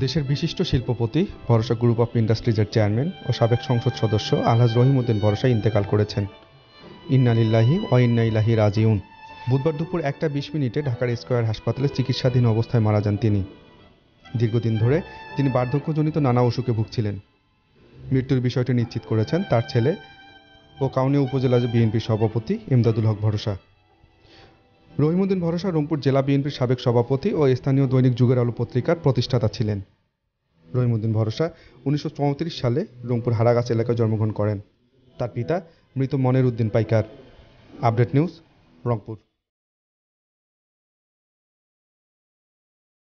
দেশের বিশিষ্ট শিল্পপতি, ভরসা গ্রুপ অফ ইন্ডাস্ট্রিজের চেয়ারম্যান ও সাবেক সংসদ সদস্য আলহাজ রহিমউদ্দিন ভরসা ইন্তেকাল করেছেন। ইন্নালিল্লাহি ও ইন্না ইলাহি রাজিউন। বুধবার দুপুর একটা বিশ মিনিটে ঢাকার স্কয়ার হাসপাতালে চিকিৎসাধীন অবস্থায় মারা যান তিনি। দীর্ঘদিন ধরে তিনি বার্ধক্যজনিত নানা অসুখে ভুগছিলেন। মৃত্যুর বিষয়টি নিশ্চিত করেছেন তার ছেলে ও কাউনিয়া উপজেলা বিএনপির সভাপতি ইমদাদুল হক ভরসা। রহিমউদ্দিন ভরসা রংপুর জেলা বিএনপির সাবেক সভাপতি ও স্থানীয় দৈনিক যুগের আলো পত্রিকার প্রতিষ্ঠাতা ছিলেন। রহিমউদ্দিন ভরসা উনিশশো চৌত্রিশ সালে রংপুর হারাগাছ এলাকায় জন্মগ্রহণ করেন। তার পিতা মৃত মনের উদ্দিন পাইকার। Update news Rangpur.